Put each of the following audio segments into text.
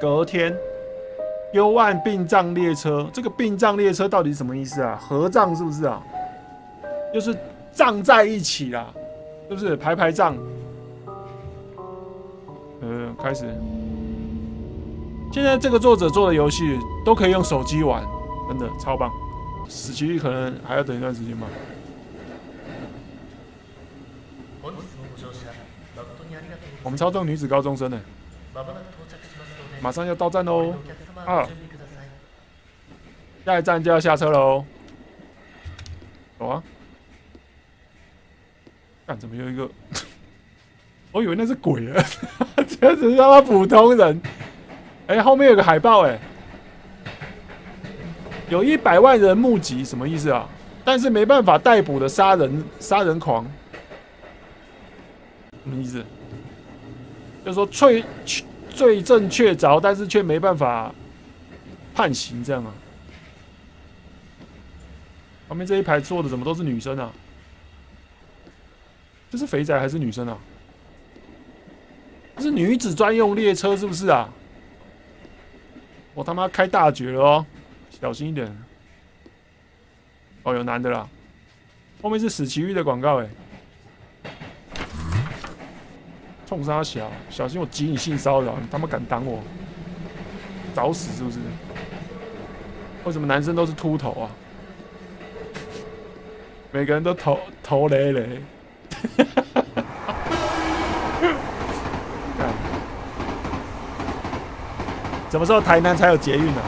隔天，幽暗殡葬列车，这个殡葬列车到底是什么意思啊？合葬是不是啊？就是葬在一起啦，是不是排排葬？呃，开始。现在这个作者做的游戏都可以用手机玩，真的超棒。死期率可能还要等一段时间吧。我们操纵女子高中生呢，马上要到站喽！啊，下一站就要下车喽。走啊！看，怎么有一个？我以为那是鬼啊，这只是他妈普通人。哎，后面有个海报，哎，有一百万人募集，什么意思啊？但是没办法逮捕的杀人杀人狂，什么意思？就是说罪罪证确凿，但是却没办法判刑，这样啊？旁边这一排坐的怎么都是女生啊？这是肥仔还是女生啊？这是女子专用列车是不是啊？我他妈开大绝了哦，小心一点！哦，有男的啦，后面是史奇玉的广告哎，冲杀小，小心我挤你性骚扰，你他妈敢挡我，找死是不是？为什么男生都是秃头啊？每个人都头头雷雷。什么时候台南才有捷运呢？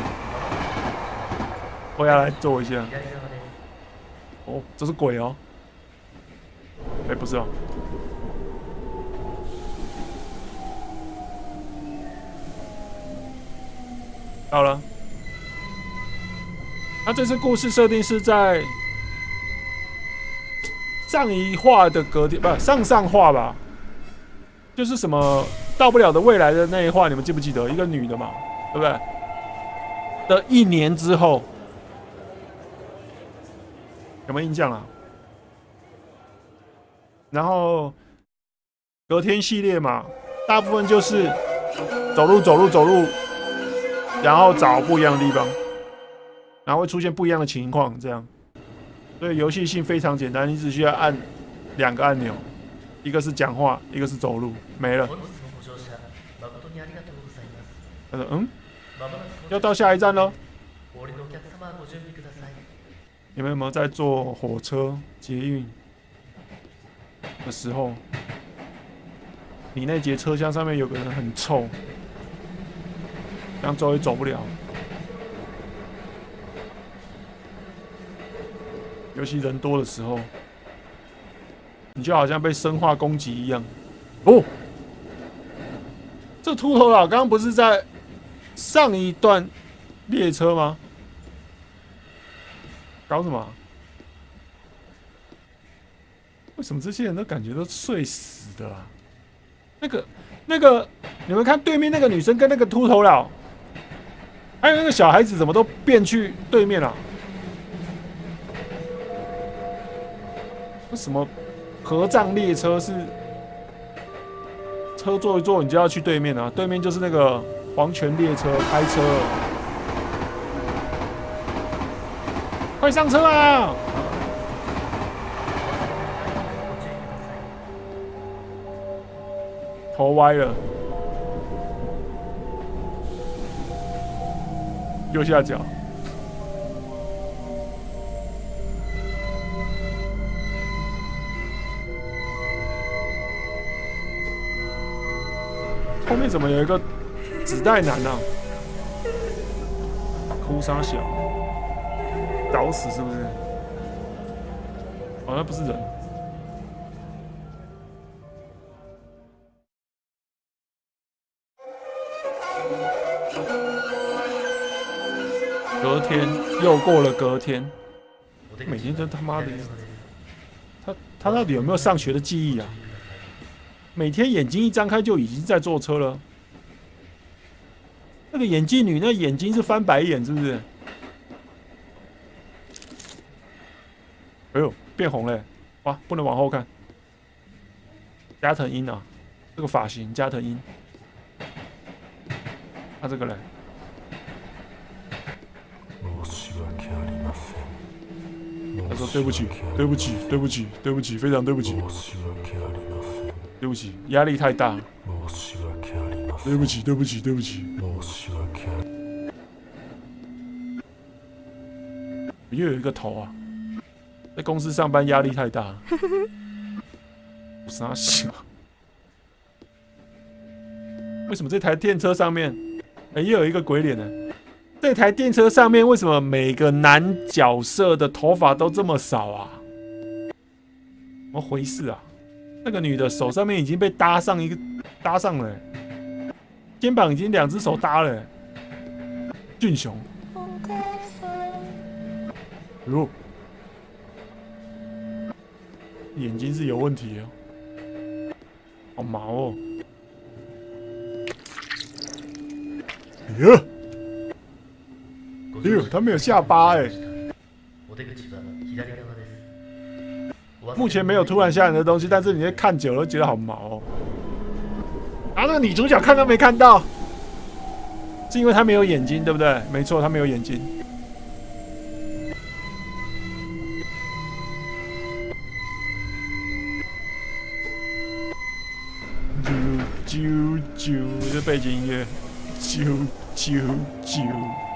我要来坐一下。哦，这是鬼哦！哎，不是哦。到了。那这次故事设定是在上一话的隔天，不上上话吧？就是什么到不了的未来的那一话，你们记不记得？一个女的嘛。对不对？的一年之后，有没有印象啊？然后隔天系列嘛，大部分就是走路走路走路，然后找不一样的地方，然后会出现不一样的情况，这样。所以游戏性非常简单，你只需要按两个按钮，一个是讲话，一个是走路，没了。他说：“嗯。”要到下一站喽！你们有没有在坐火车、捷运的时候，你那节车厢上面有个人很臭，这样走也走不了，尤其人多的时候，你就好像被生化攻击一样。哦，这秃头佬刚刚不是在？上一段列车吗？搞什么？为什么这些人都感觉都睡死的啊？那个、那个，你们看对面那个女生跟那个秃头佬，还有那个小孩子，怎么都变去对面了？为什么合葬列车是车坐一坐，你就要去对面啊？对面就是那个。黄泉列车开车，快上车啊！头歪了，右下角。后面怎么有一个？子弹男啊，哭沙小，找死是不是？好像不是人。天又过了隔天，每天都他妈的，他他到底有没有上学的记忆啊？每天眼睛一张开就已经在坐车了。那个眼镜女，那眼睛是翻白眼，是不是？哎呦，变红了！哇，不能往后看。加藤鹰啊，这个发型，加藤鹰。他这个嘞？说对不起，对不起，对不起，对不起，非常对不起，对不起，压力太大，对不起，对不起，对不起。又有一个头啊，在公司上班压力太大，傻笑。为什么这台电车上面，哎，又有一个鬼脸呢？这台电车上面为什么每个男角色的头发都这么少啊？怎么回事啊？那个女的手上面已经被搭上一个搭上了，肩膀已经两只手搭了。俊雄，哟，眼睛是有问题哦，好毛哦。哟，他没有下巴哎。目前没有突然吓人的东西，但是你在看久了觉得好毛。哦。啊，那个女主角看都没看到，是因为她没有眼睛，对不对？没错，她没有眼睛。啾啾啾，这背景音乐。啾啾啾啾！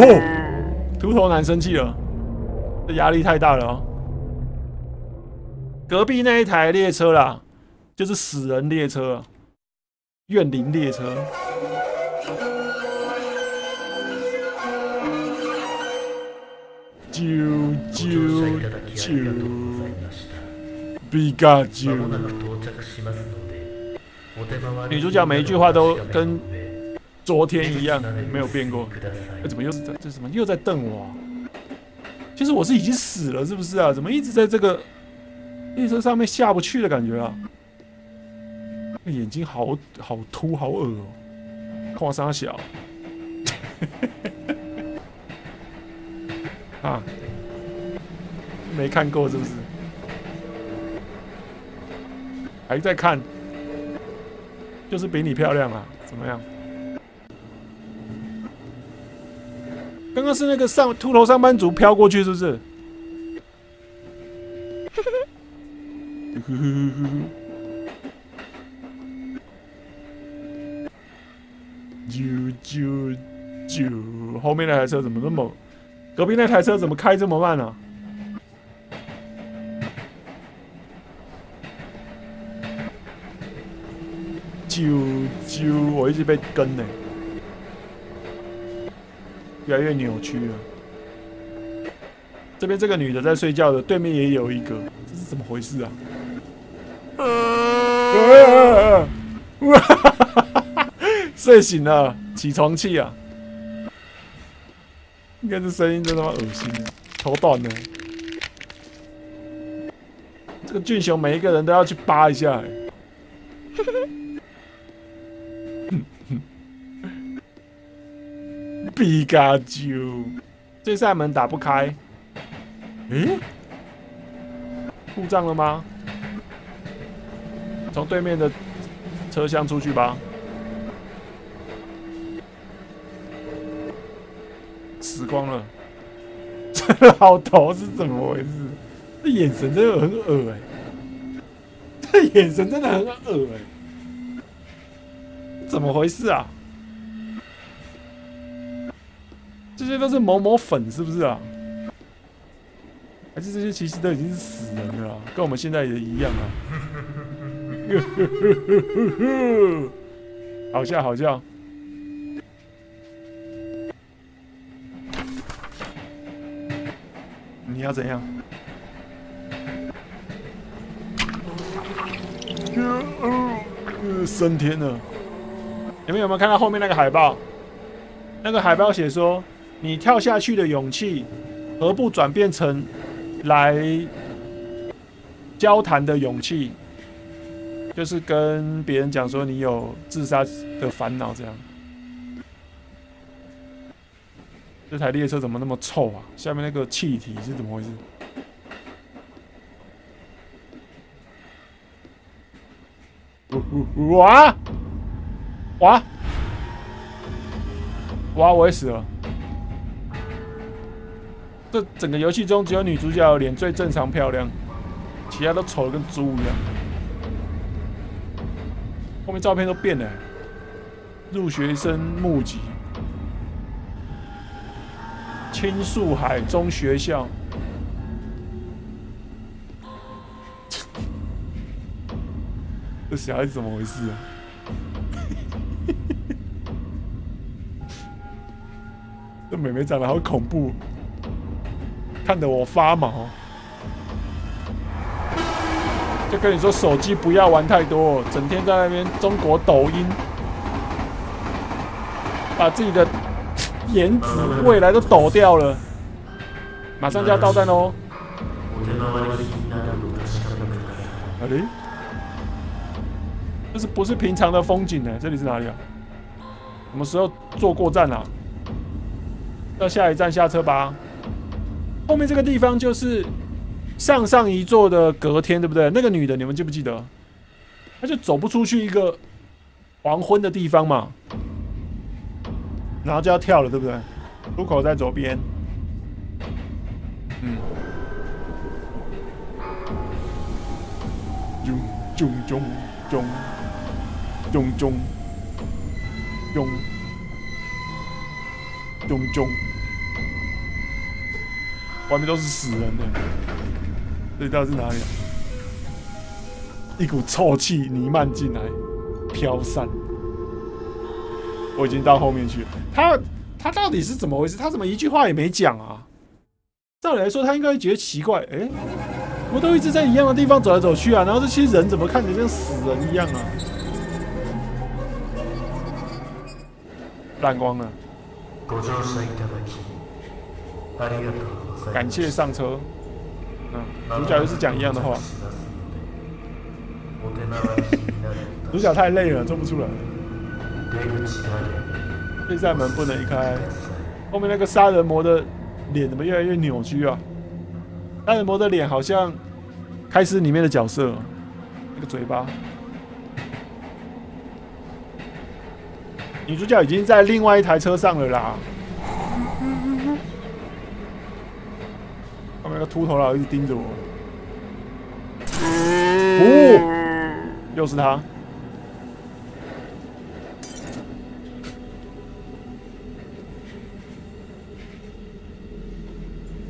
哦，秃头男生气了，这压力太大了哦。隔壁那一台列车啦，就是死人列车，怨灵列车。啾啾啾！比卡啾。女主角每一句话都跟昨天一样，没有变过。怎么又是这？这什么？又在瞪我？其实我是已经死了，是不是啊？怎么一直在这个列车上面下不去的感觉啊？眼睛好好凸，好恶哦！夸沙小 啊，没看过是不是？还在看？就是比你漂亮啊，怎么样？刚是那个上秃头上班族飘过去，是不是？啾啾啾！后面那台车怎么那么？隔壁那台车怎么开这么慢呢？啾啾！我一直被跟呢，越来越扭曲了。这边这个女的在睡觉的，对面也有一个，这是怎么回事啊？睡醒了，起床气啊！应该是声音真他妈恶心，头断了。这个俊雄每一个人都要去扒一下，皮卡丘，这扇门打不开。诶，故障了吗？从对面的车厢出去吧。死光了，这 老头是怎么回事？这眼神真的很恶哎，这眼神真的很恶哎，怎么回事啊？这些都是某某粉，是不是啊？还是这些其实都已经是死人了，跟我们现在也一样啊！好笑，好笑！你要怎样？升天了！你们有没有看到后面那个海报？那个海报写说。你跳下去的勇气，何不转变成来交谈的勇气？就是跟别人讲说你有自杀的烦恼，这样。这台列车怎么那么臭啊？下面那个气体是怎么回事？哇！哇！哇！我也死了。这整个游戏中只有女主角脸最正常漂亮，其他都丑的跟猪一样。后面照片都变了。入学生募集，青树海中学校。这小孩子怎么回事啊？这妹妹长得好恐怖，看得我发毛。就跟你说，手机不要玩太多，整天在那边中国抖音。把自己的颜值未来都抖掉了，马上就要到站喽！哎，这是不是平常的风景呢？这里是哪里啊？什么时候坐过站啊？到下一站下车吧。后面这个地方就是上上一座的隔天，对不对？那个女的你们记不记得？她就走不出去一个黄昏的地方嘛。然后就要跳了，对不对？出口在左边。嗯。中中中中中中中中，外面都是死人的。这里到底是哪里？一股臭气弥漫进来，飘散。我已经到后面去了。他他到底是怎么回事？他怎么一句话也没讲啊？照理来说，他应该会觉得奇怪。哎，我都一直在一样的地方走来走去啊，然后这些人怎么看着像死人一样啊？烂光了。感谢上车。嗯，主角又是讲一样的话。主角太累了，做不出来。这扇门不能一开，后面那个杀人魔的脸怎么越来越扭曲啊？杀人魔的脸好像开始里面的角色，那个嘴巴。女主角已经在另外一台车上了啦。后面那个秃头佬一直盯着我。哦，又是他。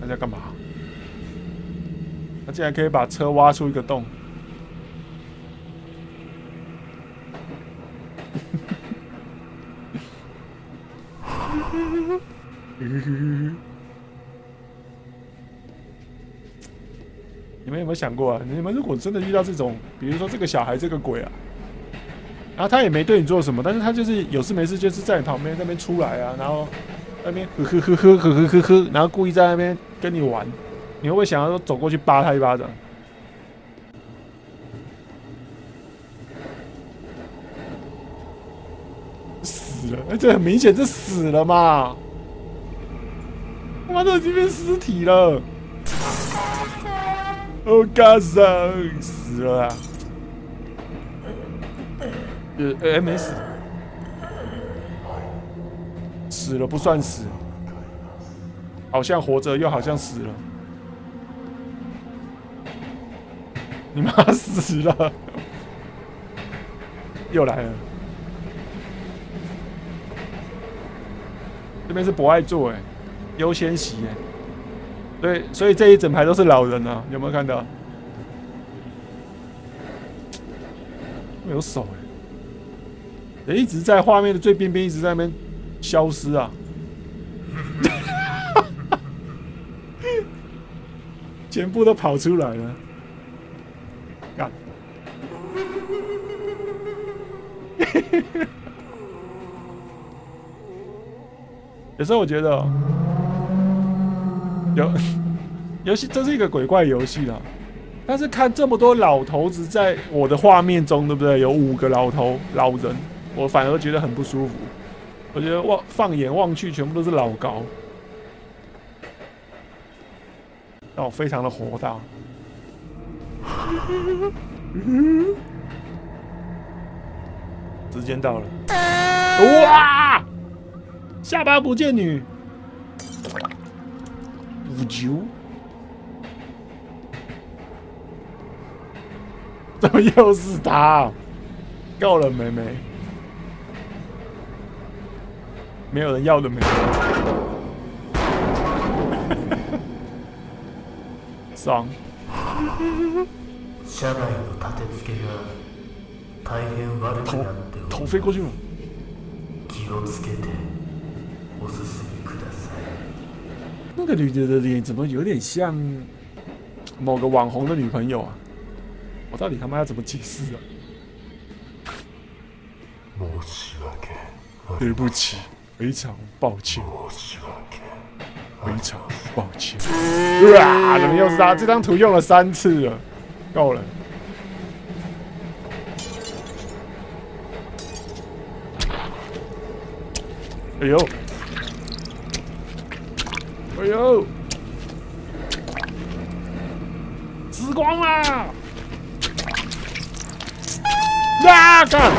他在干嘛？他竟然可以把车挖出一个洞！你们有没有想过啊？你们如果真的遇到这种，比如说这个小孩这个鬼啊，然后他也没对你做什么，但是他就是有事没事就是在你旁边那边出来啊，然后那边呵呵呵呵呵呵呵呵，然后故意在那边。跟你玩，你会不会想要走过去扒他一巴掌？死了！哎，这很明显，是死了嘛！他妈都已经变尸体了！哦，嘎桑死了啊！呃呃，没死，死了不算死。好像活着，又好像死了。你妈死了，又来了。这边是博爱座，哎，优先席，哎，对，所以这一整排都是老人啊，有没有看到？没有手，哎，一直在画面的最边边，一直在那边消失啊。全部都跑出来了，干！有时候我觉得，游 游戏这是一个鬼怪游戏啦，但是看这么多老头子在我的画面中，对不对？有五个老头老人，我反而觉得很不舒服。我觉得望放眼望去，全部都是老高。哦，非常的火大。时间到了。哇！下巴不见女，九，怎么又是他？够了，妹妹，没有人要的妹妹，爽。头头飞过去了。那个女的的脸怎么有点像某个网红的女朋友啊？我到底他妈要怎么解释啊？对不起，非常抱歉，非常抱歉。哇！怎么又是他？这张图用了三次了，够了。哎呦！哎呦！死光啦！啊！干！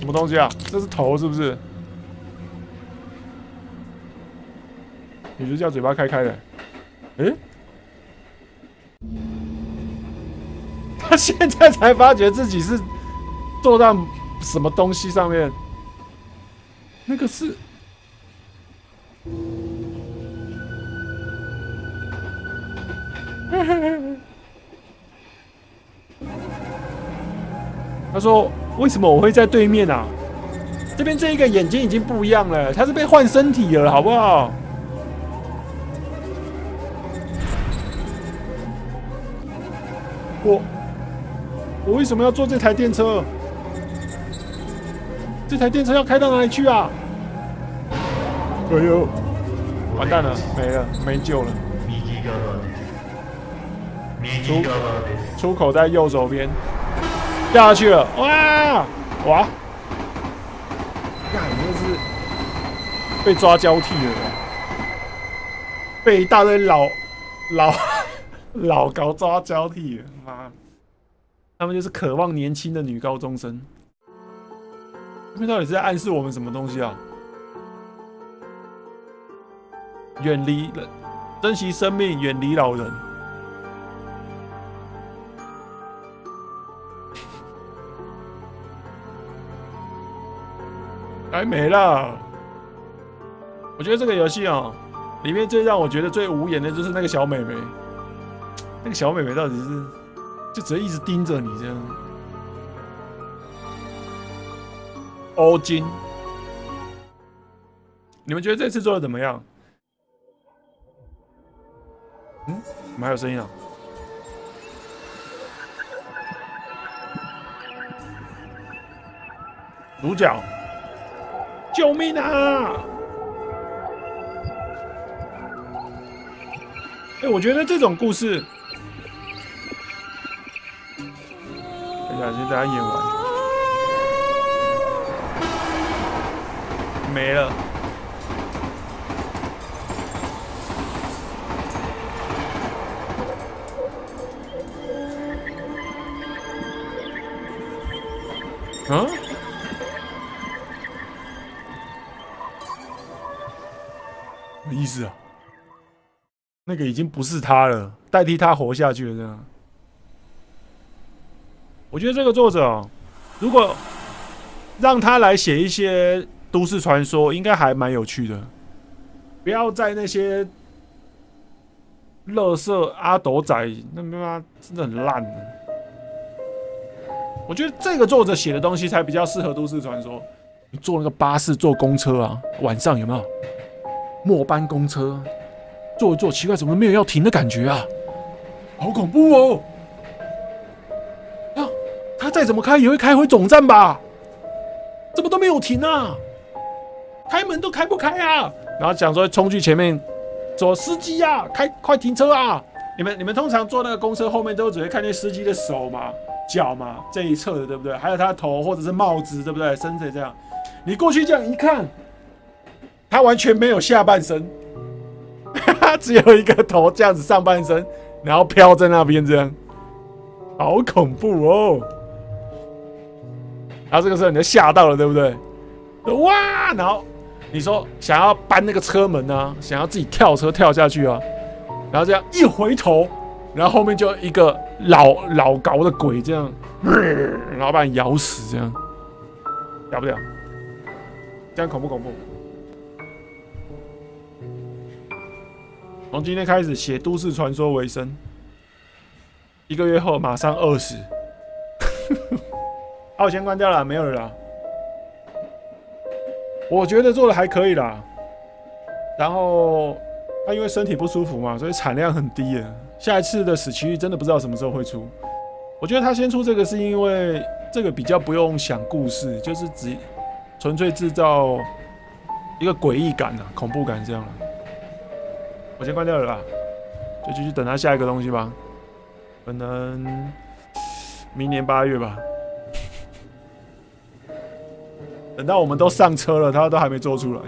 什么东西啊？这是头是不是？女主角嘴巴开开的。哎？他现在才发觉自己是坐在什么东西上面。那个是，他说：“为什么我会在对面啊？这边这一个眼睛已经不一样了，他是被换身体了，好不好？我我为什么要坐这台电车？”这台电车要开到哪里去啊？哎呦，完蛋了，没了，没救了。出出口在右手边，掉下去了，哇哇！看，这是被抓交替了，被一大堆老老 老高抓交替了，妈！他们就是渴望年轻的女高中生。这边到底是在暗示我们什么东西啊？远离了，珍惜生命，远离老人。哎，没了。我觉得这个游戏啊，里面最让我觉得最无言的就是那个小美眉。那个小美眉到底是，就只会一直盯着你这样。欧金，你们觉得这次做的怎么样？嗯，怎么还有声音啊？主角，救命啊！哎，我觉得这种故事，等一下，先大家演完。没了。啊？思啊？那个已经不是他了，代替他活下去了，这样。我觉得这个作者，如果让他来写一些。都市传说应该还蛮有趣的，不要在那些乐色阿斗仔，那他妈真的很烂。我觉得这个作者写的东西才比较适合都市传说。坐那个巴士，坐公车啊，晚上有没有末班公车？坐一坐，奇怪，怎么没有要停的感觉啊？好恐怖哦！啊，他再怎么开也会开回总站吧？怎么都没有停啊？开门都开不开啊！然后讲说冲去前面，说司机呀，开快停车啊！你们你们通常坐那个公车后面都只会看见司机的手嘛、脚嘛这一侧的，对不对？还有他的头或者是帽子，对不对？身子这样，你过去这样一看，他完全没有下半身，只有一个头这样子上半身，然后飘在那边这样，好恐怖哦！然后这个时候你就吓到了，对不对？哇！然后你说想要搬那个车门啊，想要自己跳车跳下去啊，然后这样一回头，然后后面就一个老老高的鬼这样，然后把你咬死，这样屌不屌？这样恐不恐怖？从今天开始写都市传说为生，一个月后马上饿死。好，我先关掉了，没有了。我觉得做的还可以啦。然后他因为身体不舒服嘛，所以产量很低啊。下一次的死期真的不知道什么时候会出。我觉得他先出这个是因为这个比较不用想故事，就是只纯粹制造一个诡异感啊、恐怖感这样我先关掉了啦，就继续等他下一个东西吧。可能明年八月吧。等到我们都上车了，他都还没做出来。